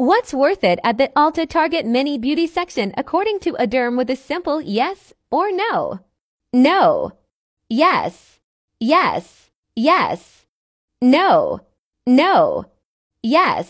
What's worth it at the Ulta Target Mini Beauty section according to a derm with a simple yes or no? No. Yes. Yes. Yes. No. No. Yes.